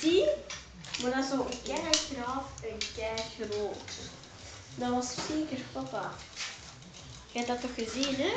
die, maar dat is zo'n een en keigroot. Dat was zeker papa. Je hebt dat toch gezien, hè?